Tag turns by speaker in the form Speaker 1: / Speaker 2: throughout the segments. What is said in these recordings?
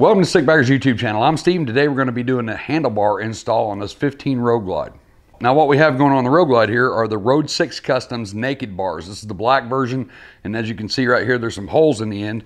Speaker 1: Welcome to SIK Stickbaggers YouTube channel. I'm Steve. Today we're going to be doing a handlebar install on this 15 Road Glide. Now what we have going on the Road Glide here are the Road 6 Customs naked bars. This is the black version and as you can see right here there's some holes in the end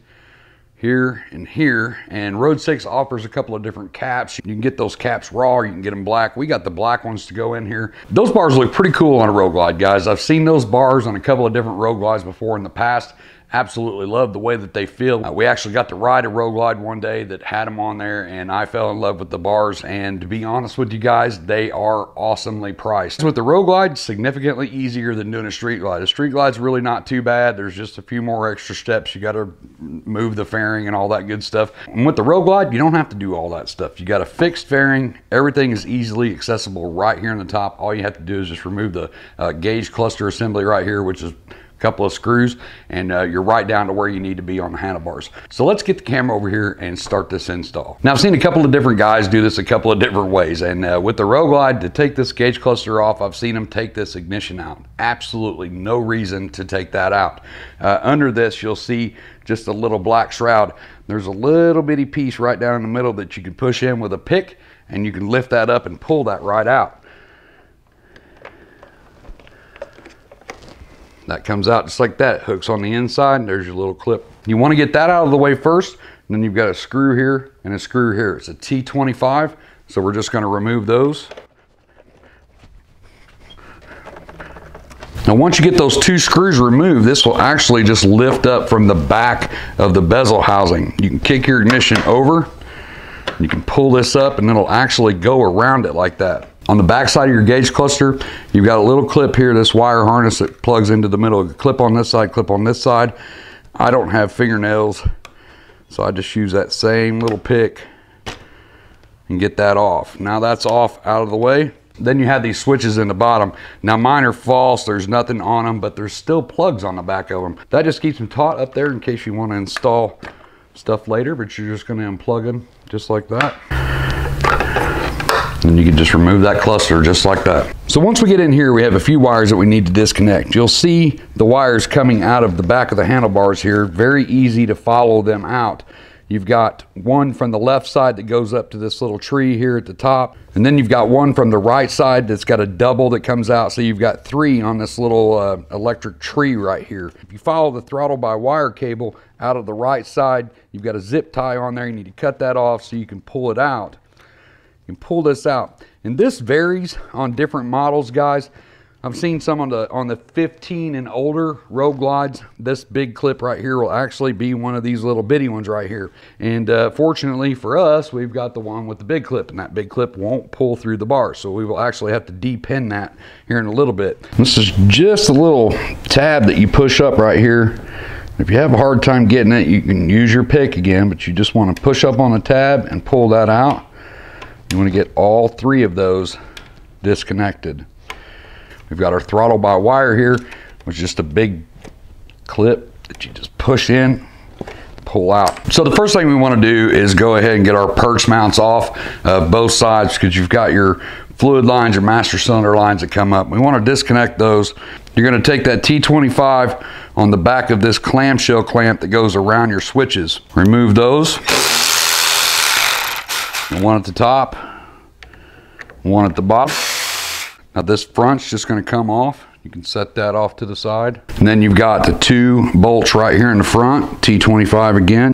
Speaker 1: here and here and Road 6 offers a couple of different caps. You can get those caps raw you can get them black. We got the black ones to go in here. Those bars look pretty cool on a Road Glide guys. I've seen those bars on a couple of different Road Glides before in the past absolutely love the way that they feel. Uh, we actually got to ride a Road Glide one day that had them on there and I fell in love with the bars and to be honest with you guys, they are awesomely priced. With the Road Glide, significantly easier than doing a Street Glide. A Street Glide's really not too bad. There's just a few more extra steps. You got to move the fairing and all that good stuff. And with the Road Glide, you don't have to do all that stuff. You got a fixed fairing. Everything is easily accessible right here in the top. All you have to do is just remove the uh, gauge cluster assembly right here, which is couple of screws and uh, you're right down to where you need to be on the handlebars. So let's get the camera over here and start this install. Now I've seen a couple of different guys do this a couple of different ways and uh, with the Road Glide to take this gauge cluster off I've seen them take this ignition out. Absolutely no reason to take that out. Uh, under this you'll see just a little black shroud. There's a little bitty piece right down in the middle that you can push in with a pick and you can lift that up and pull that right out. That comes out just like that. Hooks on the inside and there's your little clip. You want to get that out of the way first. And then you've got a screw here and a screw here. It's a T25. So we're just going to remove those. Now once you get those two screws removed, this will actually just lift up from the back of the bezel housing. You can kick your ignition over, you can pull this up and it'll actually go around it like that. On the back side of your gauge cluster, you've got a little clip here, this wire harness that plugs into the middle. Clip on this side, clip on this side. I don't have fingernails, so I just use that same little pick and get that off. Now that's off out of the way. Then you have these switches in the bottom. Now mine are false, there's nothing on them, but there's still plugs on the back of them. That just keeps them taut up there in case you want to install stuff later, but you're just going to unplug them just like that. And you can just remove that cluster just like that. So once we get in here, we have a few wires that we need to disconnect. You'll see the wires coming out of the back of the handlebars here. Very easy to follow them out. You've got one from the left side that goes up to this little tree here at the top. And then you've got one from the right side that's got a double that comes out. So you've got three on this little uh, electric tree right here. If you follow the throttle by wire cable out of the right side, you've got a zip tie on there. You need to cut that off so you can pull it out. You can pull this out. And this varies on different models, guys. I've seen some on the on the 15 and older Road Glides. This big clip right here will actually be one of these little bitty ones right here. And uh, fortunately for us, we've got the one with the big clip, and that big clip won't pull through the bar. So we will actually have to depin that here in a little bit. This is just a little tab that you push up right here. If you have a hard time getting it, you can use your pick again, but you just want to push up on the tab and pull that out. You want to get all three of those disconnected. We've got our throttle by wire here, which is just a big clip that you just push in, pull out. So the first thing we want to do is go ahead and get our perch mounts off of both sides because you've got your fluid lines, your master cylinder lines that come up. We want to disconnect those. You're going to take that T25 on the back of this clamshell clamp that goes around your switches. Remove those one at the top, one at the bottom. Now this front's just gonna come off. You can set that off to the side. And then you've got the two bolts right here in the front, T25 again.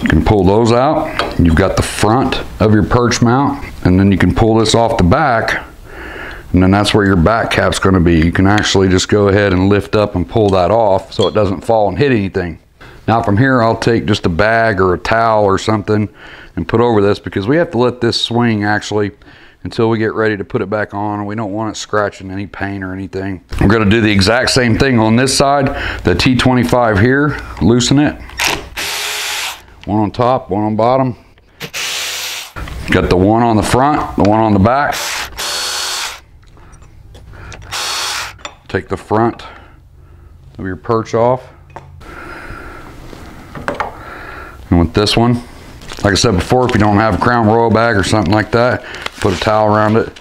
Speaker 1: You can pull those out. You've got the front of your perch mount, and then you can pull this off the back, and then that's where your back cap's gonna be. You can actually just go ahead and lift up and pull that off so it doesn't fall and hit anything. Now from here, I'll take just a bag or a towel or something and put over this because we have to let this swing actually until we get ready to put it back on. We don't want it scratching any paint or anything. We're gonna do the exact same thing on this side. The T25 here, loosen it. One on top, one on bottom. Got the one on the front, the one on the back. Take the front of your perch off. And with this one, like I said before, if you don't have a crown royal bag or something like that, put a towel around it,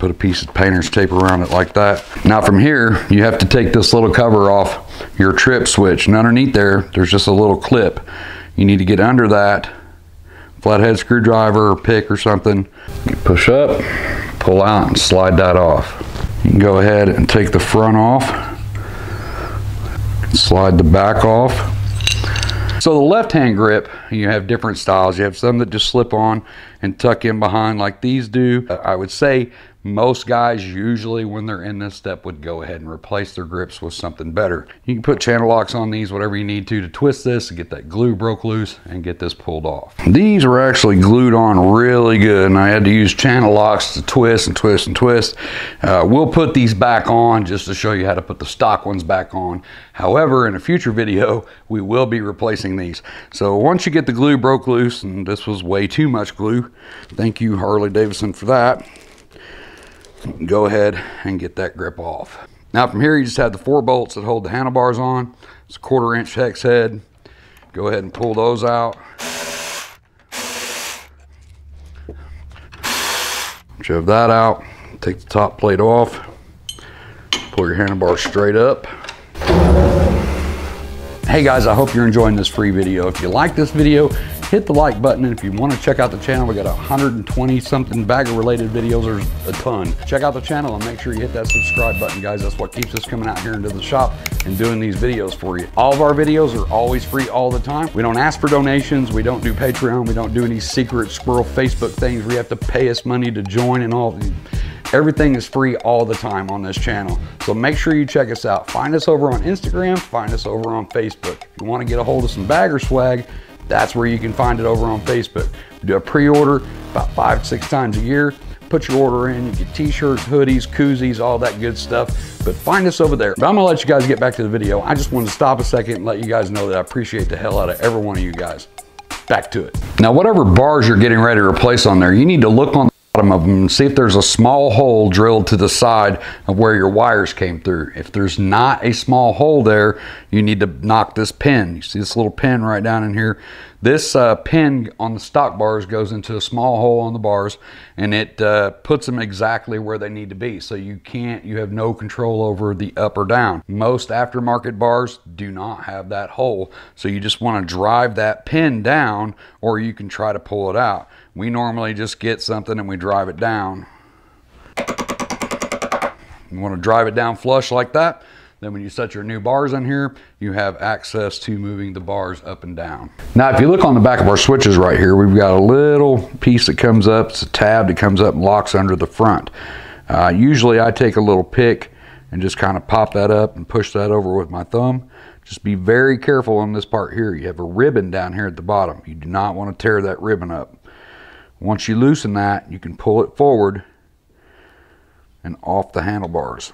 Speaker 1: put a piece of painter's tape around it like that. Now from here, you have to take this little cover off your trip switch. And underneath there, there's just a little clip. You need to get under that flathead screwdriver or pick or something. You push up, pull out and slide that off. You can go ahead and take the front off, slide the back off. So the left hand grip, you have different styles. You have some that just slip on and tuck in behind like these do. I would say most guys usually when they're in this step would go ahead and replace their grips with something better. You can put channel locks on these, whatever you need to, to twist this and get that glue broke loose and get this pulled off. These were actually glued on really good and I had to use channel locks to twist and twist and twist. Uh, we'll put these back on just to show you how to put the stock ones back on. However, in a future video, we will be replacing these. So once you get the glue broke loose, and this was way too much glue, thank you Harley Davidson for that go ahead and get that grip off. Now from here you just have the four bolts that hold the handlebars on. It's a quarter inch hex head. Go ahead and pull those out. Shove that out. Take the top plate off. Pull your handlebar straight up. Hey guys, I hope you're enjoying this free video. If you like this video, hit the like button. And if you want to check out the channel, we got 120 something bagger related videos. There's a ton. Check out the channel and make sure you hit that subscribe button, guys. That's what keeps us coming out here into the shop and doing these videos for you. All of our videos are always free all the time. We don't ask for donations. We don't do Patreon. We don't do any secret squirrel Facebook things where you have to pay us money to join and all. Everything is free all the time on this channel. So make sure you check us out. Find us over on Instagram, find us over on Facebook. If you want to get a hold of some bagger swag, that's where you can find it over on Facebook. We do a pre-order about five, to six times a year. Put your order in, you get t-shirts, hoodies, koozies, all that good stuff. But find us over there. But I'm gonna let you guys get back to the video. I just wanted to stop a second and let you guys know that I appreciate the hell out of every one of you guys. Back to it. Now, whatever bars you're getting ready to replace on there, you need to look on bottom of them and see if there's a small hole drilled to the side of where your wires came through. If there's not a small hole there, you need to knock this pin. You see this little pin right down in here? This uh, pin on the stock bars goes into a small hole on the bars and it uh, puts them exactly where they need to be. So you can't, you have no control over the up or down. Most aftermarket bars do not have that hole. So you just want to drive that pin down or you can try to pull it out. We normally just get something and we drive it down. You want to drive it down flush like that. Then when you set your new bars in here, you have access to moving the bars up and down. Now, if you look on the back of our switches right here, we've got a little piece that comes up. It's a tab that comes up and locks under the front. Uh, usually I take a little pick and just kind of pop that up and push that over with my thumb. Just be very careful on this part here. You have a ribbon down here at the bottom. You do not want to tear that ribbon up. Once you loosen that, you can pull it forward and off the handlebars.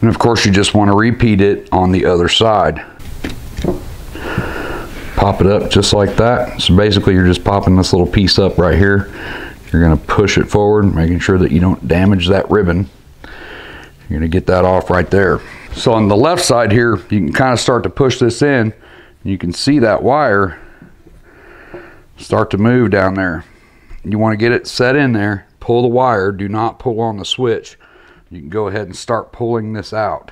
Speaker 1: And of course, you just want to repeat it on the other side. Pop it up just like that. So basically, you're just popping this little piece up right here. You're going to push it forward, making sure that you don't damage that ribbon. You're going to get that off right there. So on the left side here, you can kind of start to push this in. You can see that wire start to move down there. You want to get it set in there, pull the wire, do not pull on the switch. You can go ahead and start pulling this out.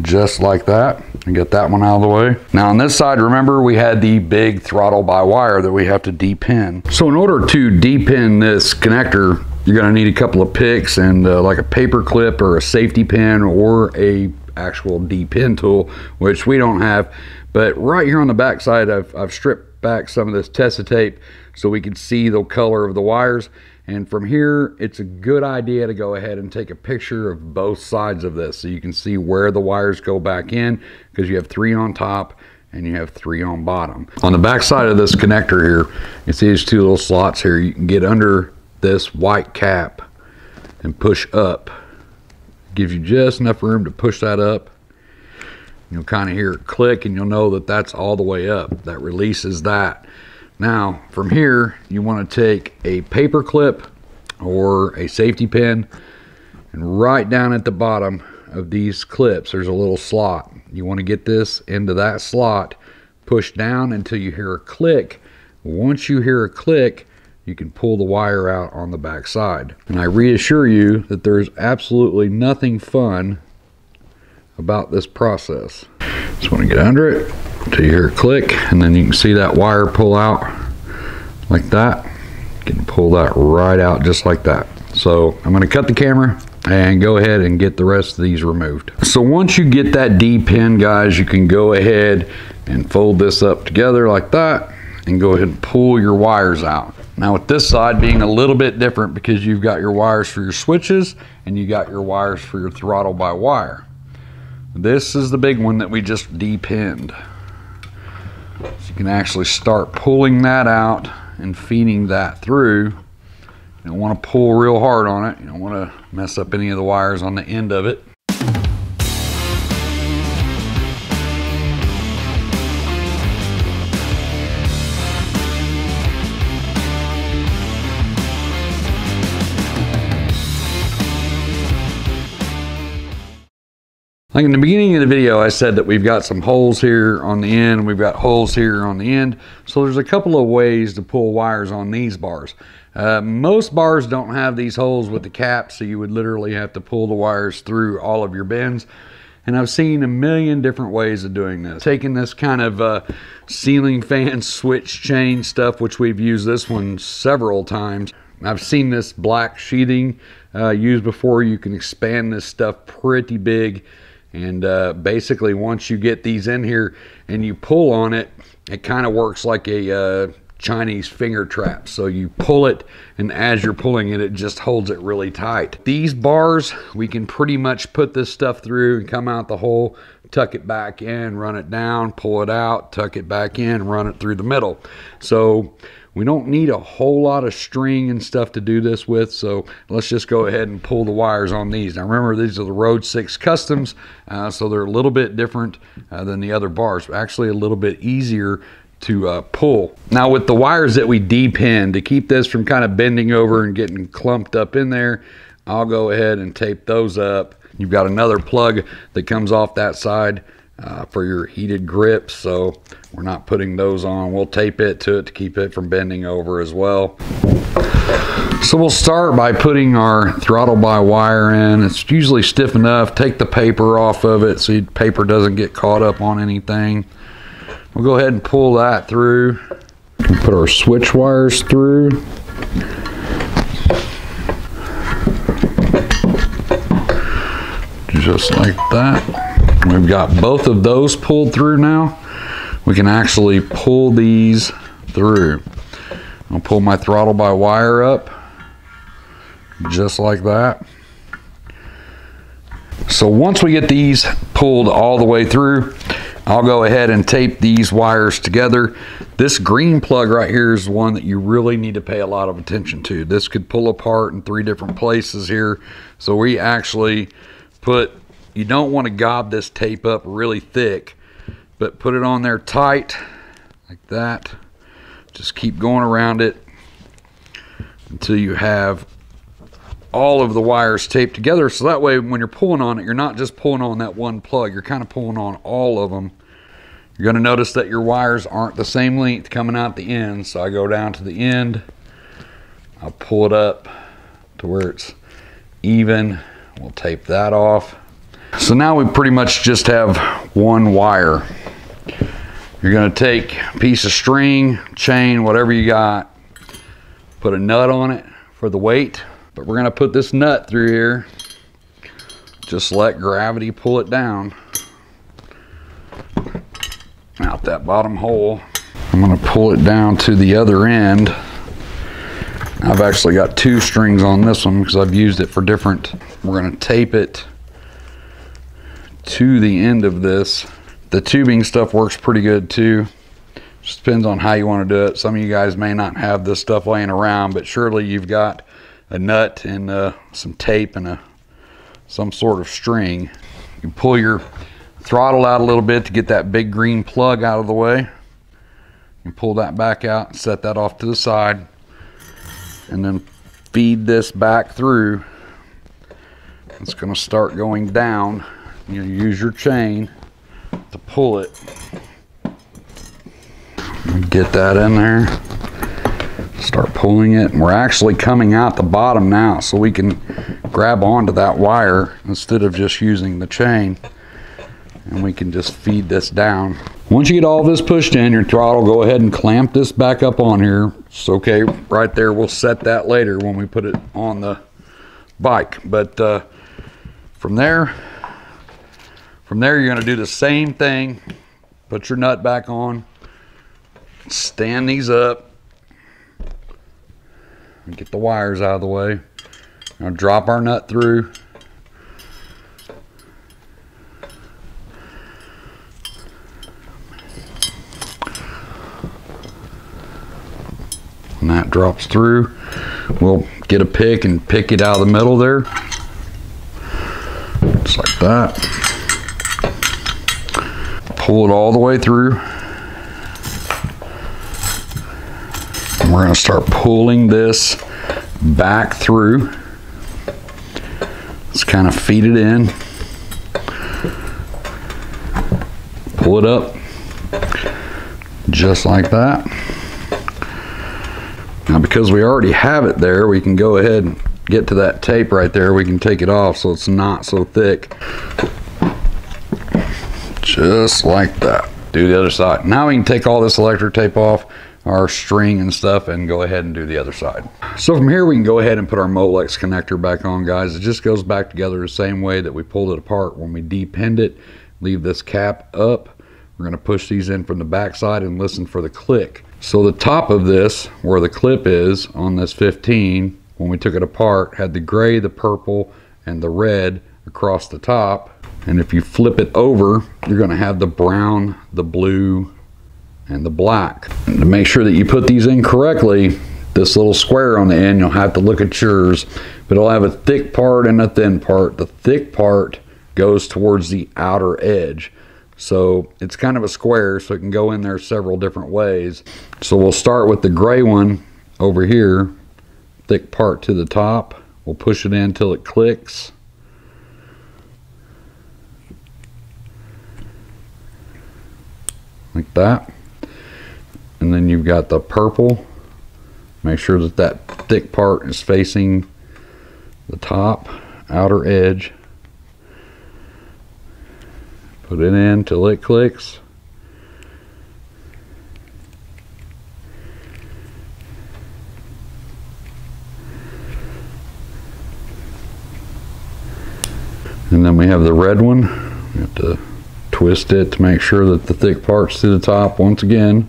Speaker 1: Just like that. And get that one out of the way. Now on this side, remember we had the big throttle by wire that we have to depin. So in order to depin this connector, you're gonna need a couple of picks and uh, like a paper clip or a safety pin or a actual D-pin tool, which we don't have. But right here on the back side, I've, I've stripped back some of this Tesa tape so we can see the color of the wires. And from here, it's a good idea to go ahead and take a picture of both sides of this so you can see where the wires go back in because you have three on top and you have three on bottom. On the back side of this connector here, you see these two little slots here. You can get under this white cap and push up gives you just enough room to push that up. You'll kind of hear it click and you'll know that that's all the way up. That releases that. Now, from here, you want to take a paper clip or a safety pin and right down at the bottom of these clips, there's a little slot. You want to get this into that slot, push down until you hear a click. Once you hear a click, you can pull the wire out on the back side. And I reassure you that there's absolutely nothing fun about this process. Just want to get under it until you hear a click and then you can see that wire pull out like that. You can pull that right out just like that. So I'm going to cut the camera and go ahead and get the rest of these removed. So once you get that D pin guys, you can go ahead and fold this up together like that and go ahead and pull your wires out. Now with this side being a little bit different because you've got your wires for your switches and you got your wires for your throttle by wire. This is the big one that we just depinned. So you can actually start pulling that out and feeding that through. You don't want to pull real hard on it. You don't want to mess up any of the wires on the end of it. Like in the beginning of the video, I said that we've got some holes here on the end, we've got holes here on the end. So there's a couple of ways to pull wires on these bars. Uh, most bars don't have these holes with the cap, so you would literally have to pull the wires through all of your bends. And I've seen a million different ways of doing this. Taking this kind of uh, ceiling fan switch chain stuff, which we've used this one several times. I've seen this black sheathing uh, used before. You can expand this stuff pretty big. And uh, basically, once you get these in here and you pull on it, it kind of works like a uh, Chinese finger trap. So you pull it, and as you're pulling it, it just holds it really tight. These bars, we can pretty much put this stuff through and come out the hole, tuck it back in, run it down, pull it out, tuck it back in, run it through the middle. So we don't need a whole lot of string and stuff to do this with, so let's just go ahead and pull the wires on these. Now remember, these are the Road 6 Customs, uh, so they're a little bit different uh, than the other bars, but actually a little bit easier to uh, pull. Now with the wires that we depin, to keep this from kind of bending over and getting clumped up in there, I'll go ahead and tape those up. You've got another plug that comes off that side uh, for your heated grips. So we're not putting those on. We'll tape it to it to keep it from bending over as well. So we'll start by putting our throttle by wire in. It's usually stiff enough. Take the paper off of it so paper doesn't get caught up on anything. We'll go ahead and pull that through. Put our switch wires through. Just like that. We've got both of those pulled through now. We can actually pull these through. I'll pull my throttle by wire up just like that. So once we get these pulled all the way through, I'll go ahead and tape these wires together. This green plug right here is one that you really need to pay a lot of attention to. This could pull apart in three different places here. So we actually put you don't want to gob this tape up really thick, but put it on there tight like that. Just keep going around it until you have all of the wires taped together. So that way when you're pulling on it, you're not just pulling on that one plug, you're kind of pulling on all of them. You're going to notice that your wires aren't the same length coming out the end. So I go down to the end, I'll pull it up to where it's even. We'll tape that off. So now we pretty much just have one wire. You're gonna take a piece of string, chain, whatever you got, put a nut on it for the weight, but we're gonna put this nut through here. Just let gravity pull it down out that bottom hole. I'm gonna pull it down to the other end. I've actually got two strings on this one because I've used it for different. We're gonna tape it to the end of this. The tubing stuff works pretty good too. Just depends on how you want to do it. Some of you guys may not have this stuff laying around, but surely you've got a nut and uh, some tape and a some sort of string. You pull your throttle out a little bit to get that big green plug out of the way. You pull that back out and set that off to the side and then feed this back through. It's going to start going down you use your chain to pull it. Get that in there. Start pulling it, and we're actually coming out the bottom now, so we can grab onto that wire instead of just using the chain. And we can just feed this down. Once you get all this pushed in, your throttle, go ahead and clamp this back up on here. It's okay right there. We'll set that later when we put it on the bike. But uh, from there, from there, you're gonna do the same thing. Put your nut back on, stand these up, and get the wires out of the way. Now drop our nut through. And that drops through, we'll get a pick and pick it out of the middle there. Just like that. Pull it all the way through. And we're gonna start pulling this back through. Let's kind of feed it in. Pull it up, just like that. Now because we already have it there, we can go ahead and get to that tape right there. We can take it off so it's not so thick. Just like that. Do the other side. Now we can take all this electric tape off, our string and stuff, and go ahead and do the other side. So from here we can go ahead and put our Molex connector back on, guys. It just goes back together the same way that we pulled it apart when we depinned it. Leave this cap up. We're gonna push these in from the back side and listen for the click. So the top of this, where the clip is on this 15, when we took it apart, had the gray, the purple, and the red across the top. And if you flip it over, you're gonna have the brown, the blue, and the black. And to make sure that you put these in correctly, this little square on the end, you'll have to look at yours, but it'll have a thick part and a thin part. The thick part goes towards the outer edge. So it's kind of a square, so it can go in there several different ways. So we'll start with the gray one over here, thick part to the top. We'll push it in until it clicks. Like that. And then you've got the purple. Make sure that that thick part is facing the top outer edge. Put it in till it clicks. And then we have the red one. We have to twist it to make sure that the thick part's to the top once again.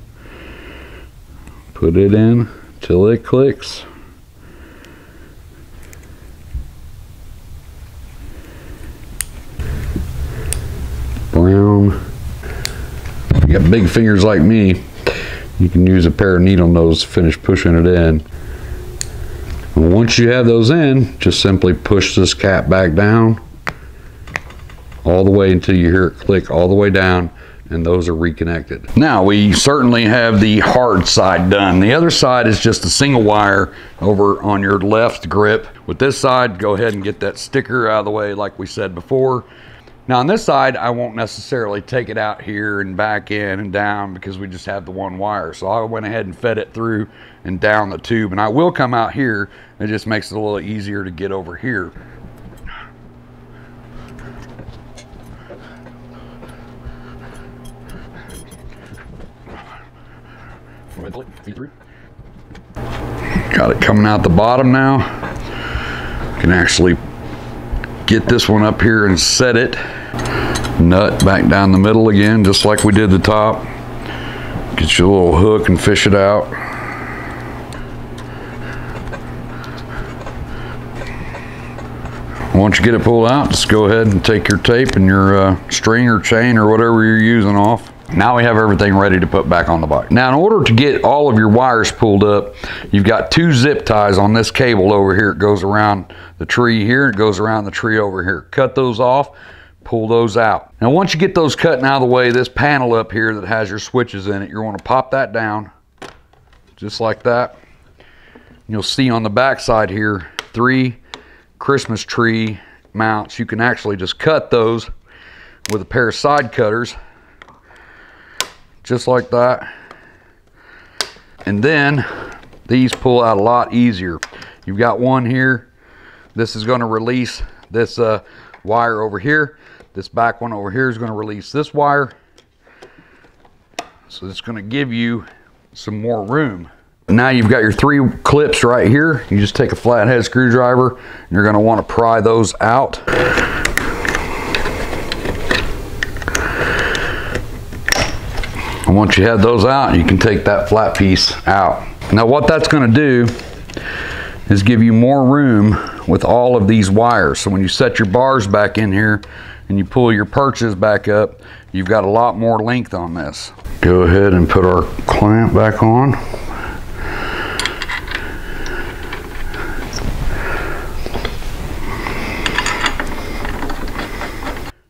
Speaker 1: Put it in till it clicks. Brown. If you got big fingers like me, you can use a pair of needle nose to finish pushing it in. And once you have those in, just simply push this cap back down all the way until you hear it click all the way down and those are reconnected. Now we certainly have the hard side done. The other side is just a single wire over on your left grip. With this side, go ahead and get that sticker out of the way like we said before. Now on this side, I won't necessarily take it out here and back in and down because we just have the one wire. So I went ahead and fed it through and down the tube and I will come out here. It just makes it a little easier to get over here. Got it coming out the bottom now. Can actually get this one up here and set it. Nut back down the middle again, just like we did the top. Get your little hook and fish it out. Once you get it pulled out, just go ahead and take your tape and your uh, string or chain or whatever you're using off. Now we have everything ready to put back on the bike. Now in order to get all of your wires pulled up, you've got two zip ties on this cable over here. It goes around the tree here, it goes around the tree over here. Cut those off, pull those out. Now once you get those cut out of the way, this panel up here that has your switches in it, you're gonna pop that down, just like that. You'll see on the back side here, three Christmas tree mounts. You can actually just cut those with a pair of side cutters just like that. And then these pull out a lot easier. You've got one here. This is gonna release this uh, wire over here. This back one over here is gonna release this wire. So it's gonna give you some more room. Now you've got your three clips right here. You just take a flathead screwdriver and you're gonna wanna pry those out. And once you have those out, you can take that flat piece out. Now what that's gonna do is give you more room with all of these wires. So when you set your bars back in here and you pull your perches back up, you've got a lot more length on this. Go ahead and put our clamp back on.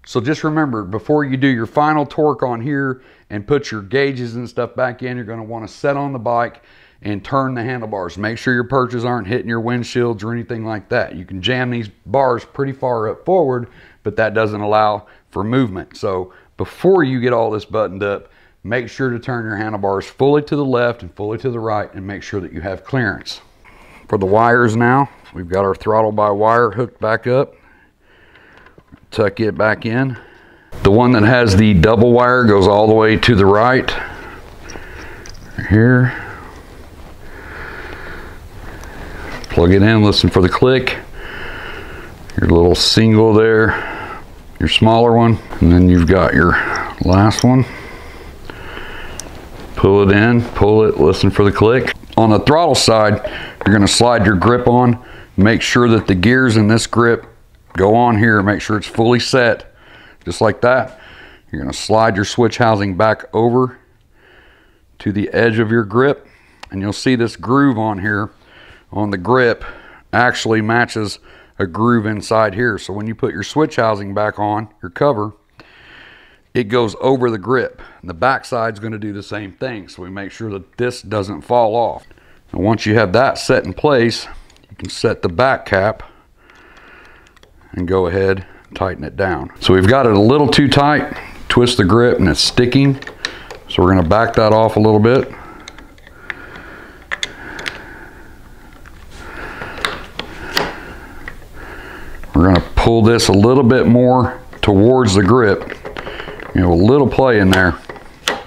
Speaker 1: So just remember, before you do your final torque on here and put your gauges and stuff back in, you're gonna wanna set on the bike and turn the handlebars. Make sure your perches aren't hitting your windshields or anything like that. You can jam these bars pretty far up forward, but that doesn't allow for movement. So before you get all this buttoned up, make sure to turn your handlebars fully to the left and fully to the right and make sure that you have clearance. For the wires now, we've got our throttle by wire hooked back up tuck it back in. The one that has the double wire goes all the way to the right. Here. Plug it in, listen for the click. Your little single there, your smaller one, and then you've got your last one. Pull it in, pull it, listen for the click. On the throttle side, you're gonna slide your grip on. Make sure that the gears in this grip go on here, make sure it's fully set, just like that. You're gonna slide your switch housing back over to the edge of your grip, and you'll see this groove on here on the grip actually matches a groove inside here. So when you put your switch housing back on, your cover, it goes over the grip. The back side's gonna do the same thing. So we make sure that this doesn't fall off. And once you have that set in place, you can set the back cap and go ahead tighten it down. So we've got it a little too tight, twist the grip and it's sticking. So we're gonna back that off a little bit. We're gonna pull this a little bit more towards the grip. You know, a little play in there,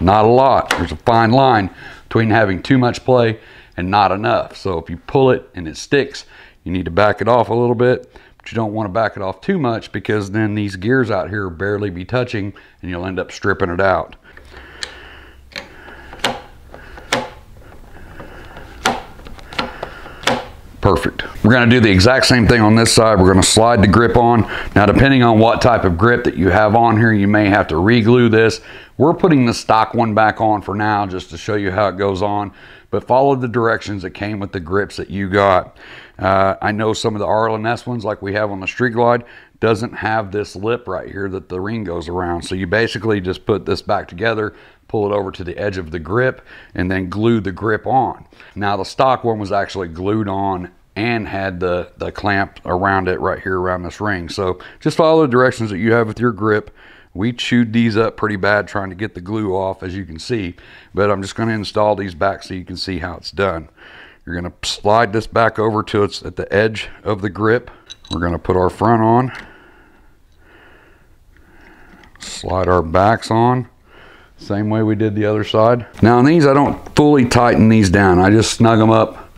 Speaker 1: not a lot. There's a fine line between having too much play and not enough. So if you pull it and it sticks, you need to back it off a little bit but you don't want to back it off too much because then these gears out here barely be touching and you'll end up stripping it out. Perfect. We're going to do the exact same thing on this side. We're going to slide the grip on. Now, depending on what type of grip that you have on here, you may have to re-glue this. We're putting the stock one back on for now just to show you how it goes on, but follow the directions that came with the grips that you got. Uh, I know some of the Arlen Ness ones, like we have on the Street Glide, doesn't have this lip right here that the ring goes around. So you basically just put this back together, pull it over to the edge of the grip, and then glue the grip on. Now the stock one was actually glued on and had the, the clamp around it right here around this ring. So just follow the directions that you have with your grip. We chewed these up pretty bad trying to get the glue off, as you can see. But I'm just going to install these back so you can see how it's done. You're going to slide this back over to it's at the edge of the grip. We're going to put our front on. Slide our backs on. Same way we did the other side. Now on these, I don't fully tighten these down. I just snug them up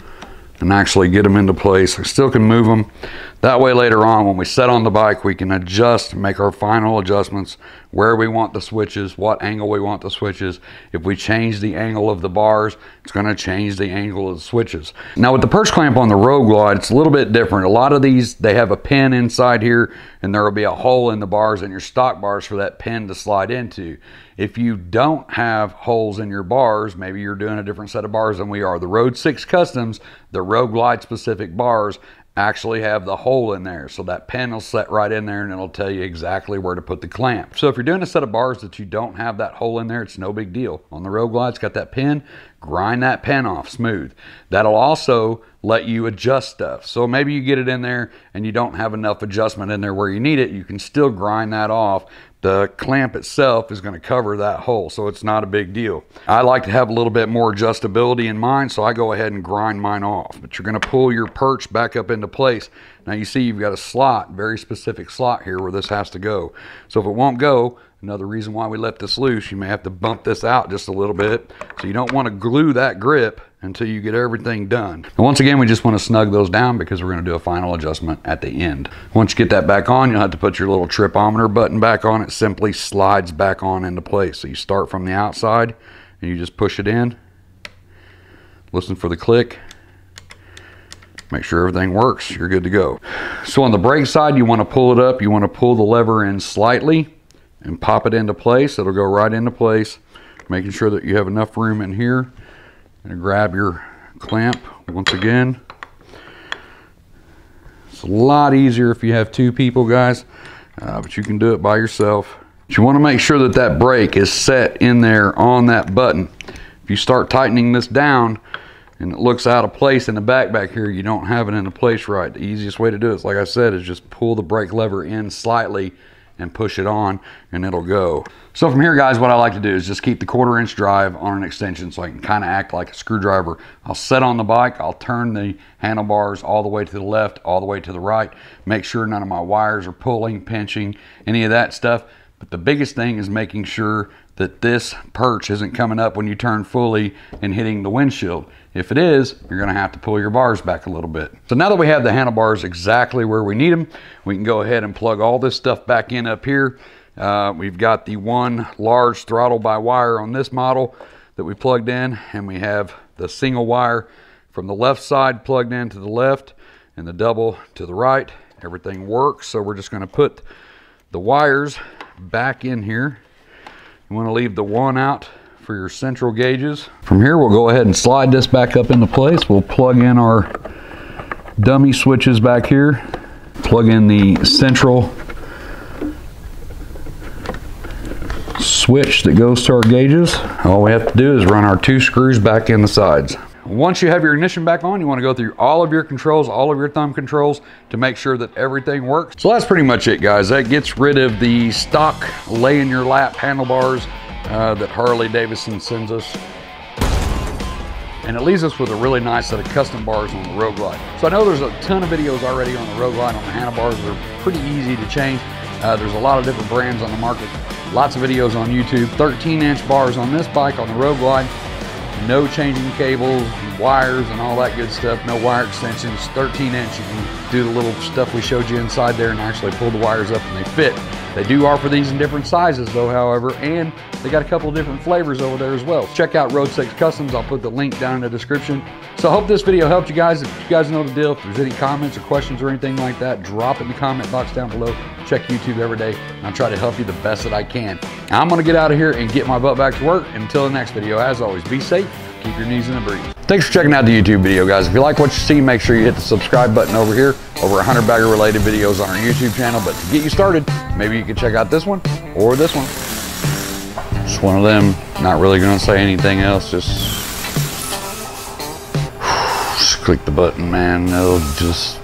Speaker 1: and actually get them into place. I still can move them. That way later on, when we set on the bike, we can adjust, make our final adjustments, where we want the switches, what angle we want the switches. If we change the angle of the bars, it's gonna change the angle of the switches. Now with the perch clamp on the Road Glide, it's a little bit different. A lot of these, they have a pin inside here and there will be a hole in the bars and your stock bars for that pin to slide into. If you don't have holes in your bars, maybe you're doing a different set of bars than we are. The Road 6 Customs, the Road Glide specific bars actually have the hole in there. So that pin will set right in there and it'll tell you exactly where to put the clamp. So if you're doing a set of bars that you don't have that hole in there, it's no big deal. On the Road Glide, it's got that pin, grind that pen off smooth. That'll also let you adjust stuff. So maybe you get it in there and you don't have enough adjustment in there where you need it. You can still grind that off the clamp itself is going to cover that hole so it's not a big deal i like to have a little bit more adjustability in mine so i go ahead and grind mine off but you're going to pull your perch back up into place now you see you've got a slot very specific slot here where this has to go so if it won't go another reason why we left this loose you may have to bump this out just a little bit so you don't want to glue that grip until you get everything done. And once again, we just want to snug those down because we're going to do a final adjustment at the end. Once you get that back on, you'll have to put your little tripometer button back on. It simply slides back on into place. So you start from the outside and you just push it in. Listen for the click. Make sure everything works. You're good to go. So on the brake side, you want to pull it up. You want to pull the lever in slightly and pop it into place. It'll go right into place, making sure that you have enough room in here and grab your clamp once again. It's a lot easier if you have two people, guys, uh, but you can do it by yourself. But you want to make sure that that brake is set in there on that button. If you start tightening this down and it looks out of place in the back back here, you don't have it in the place right. The easiest way to do it, like I said, is just pull the brake lever in slightly and push it on and it'll go. So from here guys, what I like to do is just keep the quarter inch drive on an extension so I can kind of act like a screwdriver. I'll set on the bike, I'll turn the handlebars all the way to the left, all the way to the right, make sure none of my wires are pulling, pinching, any of that stuff. But the biggest thing is making sure that this perch isn't coming up when you turn fully and hitting the windshield. If it is, you're gonna have to pull your bars back a little bit. So now that we have the handlebars exactly where we need them, we can go ahead and plug all this stuff back in up here. Uh, we've got the one large throttle by wire on this model that we plugged in, and we have the single wire from the left side plugged in to the left and the double to the right. Everything works, so we're just gonna put the wires back in here. You wanna leave the one out for your central gauges. From here, we'll go ahead and slide this back up into place. We'll plug in our dummy switches back here. Plug in the central switch that goes to our gauges. All we have to do is run our two screws back in the sides. Once you have your ignition back on, you want to go through all of your controls, all of your thumb controls to make sure that everything works. So that's pretty much it, guys. That gets rid of the stock lay in your lap handlebars uh, that Harley Davidson sends us. And it leaves us with a really nice set of custom bars on the Road Glide. So I know there's a ton of videos already on the Road Glide on the handlebars. They're pretty easy to change. Uh, there's a lot of different brands on the market. Lots of videos on YouTube. 13 inch bars on this bike on the Road Glide. No changing cables, wires, and all that good stuff. No wire extensions. 13 inch. You can do the little stuff we showed you inside there and actually pull the wires up and they fit. They do offer these in different sizes though, however, and they got a couple of different flavors over there as well. Check out Road 6 Customs. I'll put the link down in the description. So I hope this video helped you guys. If you guys know the deal, if there's any comments or questions or anything like that, drop it in the comment box down below. Check YouTube every day, and I'll try to help you the best that I can. I'm gonna get out of here and get my butt back to work. Until the next video, as always, be safe, keep your knees in the breeze. Thanks for checking out the YouTube video, guys. If you like what you see, make sure you hit the subscribe button over here. Over 100 bagger related videos on our YouTube channel. But to get you started, maybe you can check out this one or this one. Just one of them. Not really to say anything else. Just, just click the button, man. It'll just